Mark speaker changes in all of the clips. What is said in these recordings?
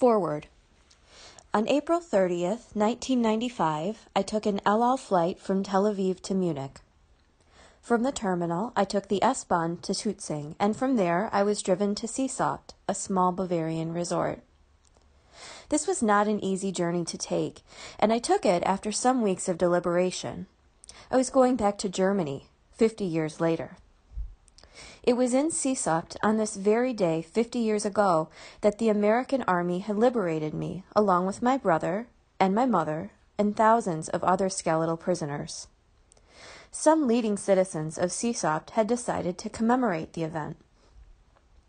Speaker 1: Forward. On April 30th, 1995, I took an El Al flight from Tel Aviv to Munich. From the terminal, I took the S-Bahn to Tutzing, and from there I was driven to Seeshaupt, a small Bavarian resort. This was not an easy journey to take, and I took it after some weeks of deliberation. I was going back to Germany, 50 years later. It was in Seeshaupt on this very day, 50 years ago, that the American Army had liberated me, along with my brother and my mother and thousands of other skeletal prisoners. Some leading citizens of Seeshaupt had decided to commemorate the event.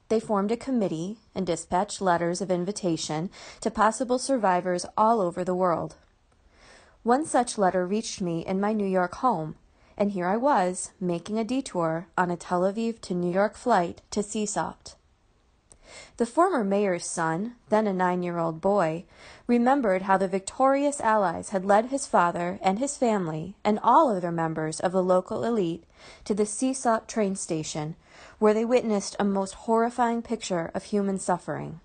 Speaker 1: They formed a committee and dispatched letters of invitation to possible survivors all over the world. One such letter reached me in my New York home, and here I was, making a detour on a Tel Aviv to New York flight to Seeshaupt. The former mayor's son, then a nine year old boy, remembered how the victorious Allies had led his father and his family and all other members of the local elite to the Seeshaupt train station where they witnessed a most horrifying picture of human suffering.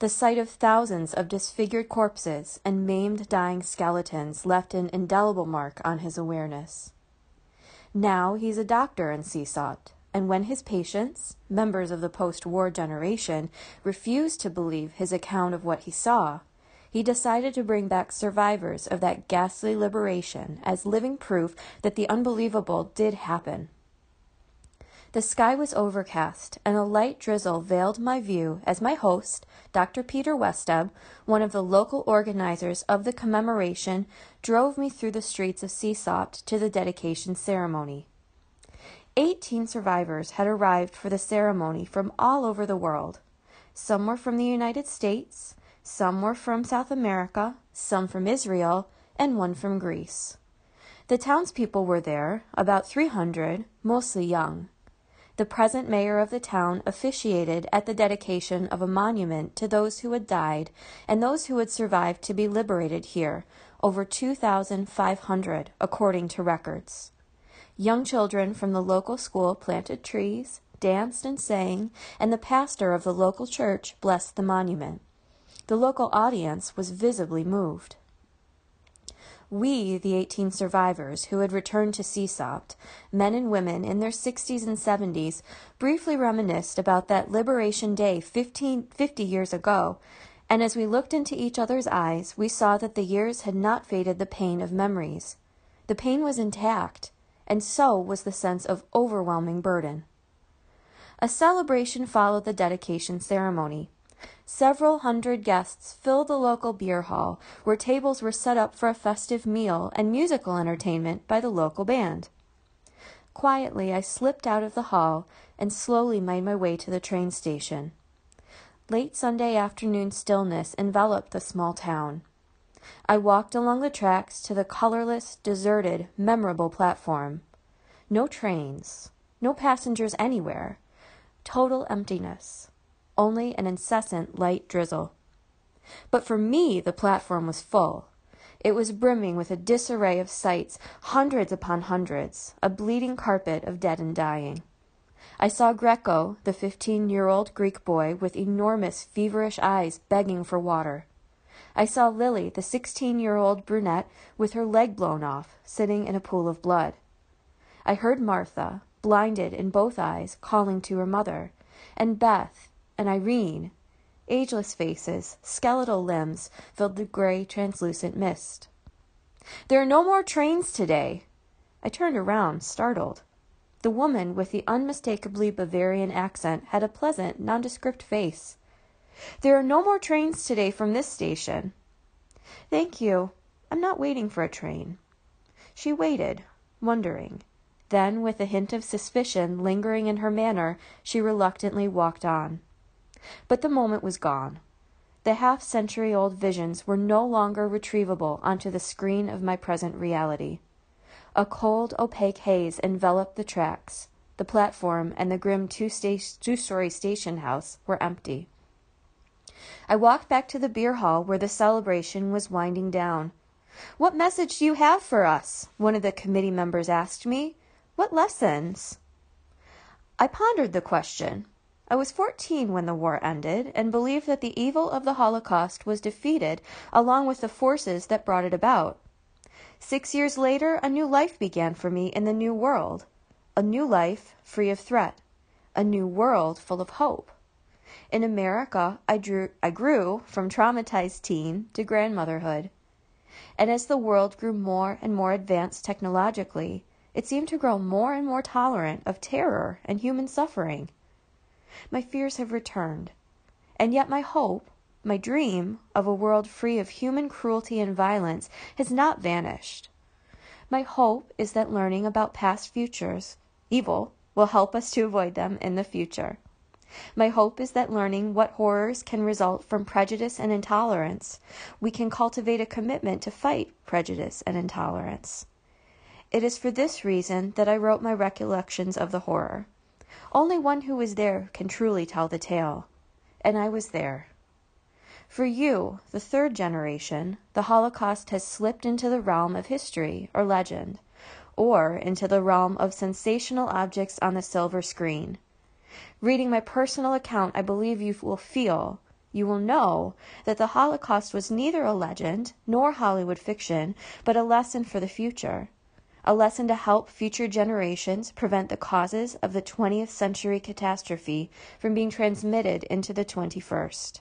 Speaker 1: The sight of thousands of disfigured corpses and maimed, dying skeletons left an indelible mark on his awareness. Now he's a doctor in Seeshaupt, and when his patients, members of the post war generation, refused to believe his account of what he saw, he decided to bring back survivors of that ghastly liberation as living proof that the unbelievable did happen. The sky was overcast, and a light drizzle veiled my view as my host, Dr. Peter Westeb, one of the local organizers of the commemoration, drove me through the streets of Seeshaupt to the dedication ceremony. Eighteen survivors had arrived for the ceremony from all over the world. Some were from the United States, some were from South America, some from Israel, and one from Greece. The townspeople were there, about 300, mostly young the present mayor of the town officiated at the dedication of a monument to those who had died and those who had survived to be liberated here, over 2,500 according to records. Young children from the local school planted trees, danced and sang, and the pastor of the local church blessed the monument. The local audience was visibly moved. We, the 18 survivors who had returned to Seeshaupt, men and women in their 60s and 70s, briefly reminisced about that Liberation Day 15, 50 years ago, and as we looked into each other's eyes, we saw that the years had not faded the pain of memories. The pain was intact, and so was the sense of overwhelming burden. A celebration followed the dedication ceremony. Several hundred guests filled the local beer hall, where tables were set up for a festive meal and musical entertainment by the local band. Quietly, I slipped out of the hall and slowly made my way to the train station. Late Sunday afternoon stillness enveloped the small town. I walked along the tracks to the colorless, deserted, memorable platform. No trains, no passengers anywhere, total emptiness only an incessant light drizzle. But for me, the platform was full. It was brimming with a disarray of sights, hundreds upon hundreds, a bleeding carpet of dead and dying. I saw Greco, the fifteen year old Greek boy with enormous, feverish eyes, begging for water. I saw Lily, the sixteen year old brunette, with her leg blown off, sitting in a pool of blood. I heard Martha, blinded in both eyes, calling to her mother, and Beth, and Irene. Ageless faces, skeletal limbs filled the gray, translucent mist. There are no more trains today. I turned around, startled. The woman with the unmistakably Bavarian accent had a pleasant, nondescript face. There are no more trains today from this station. Thank you. I'm not waiting for a train. She waited, wondering. Then, with a hint of suspicion lingering in her manner, she reluctantly walked on. But the moment was gone. The half century old visions were no longer retrievable onto the screen of my present reality. A cold, opaque haze enveloped the tracks. The platform and the grim two story station house were empty. I walked back to the beer hall where the celebration was winding down. What message do you have for us? One of the committee members asked me. What lessons? I pondered the question. I was 14 when the war ended and believed that the evil of the Holocaust was defeated along with the forces that brought it about. Six years later, a new life began for me in the new world. A new life free of threat. A new world full of hope. In America, I, drew, I grew from traumatized teen to grandmotherhood. And as the world grew more and more advanced technologically, it seemed to grow more and more tolerant of terror and human suffering. My fears have returned, and yet my hope, my dream of a world free of human cruelty and violence has not vanished. My hope is that learning about past futures, evil, will help us to avoid them in the future. My hope is that learning what horrors can result from prejudice and intolerance, we can cultivate a commitment to fight prejudice and intolerance. It is for this reason that I wrote my recollections of the horror. Only one who was there can truly tell the tale, and I was there. For you, the third generation, the Holocaust has slipped into the realm of history or legend, or into the realm of sensational objects on the silver screen. Reading my personal account, I believe you will feel, you will know, that the Holocaust was neither a legend nor Hollywood fiction, but a lesson for the future. A lesson to help future generations prevent the causes of the 20th century catastrophe from being transmitted into the 21st.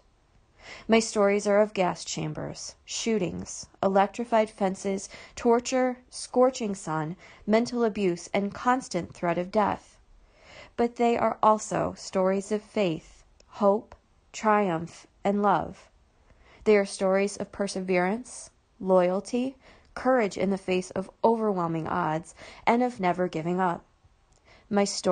Speaker 1: My stories are of gas chambers, shootings, electrified fences, torture, scorching sun, mental abuse, and constant threat of death but they are also stories of faith, hope, triumph, and love. They are stories of perseverance, loyalty, courage in the face of overwhelming odds, and of never giving up. My story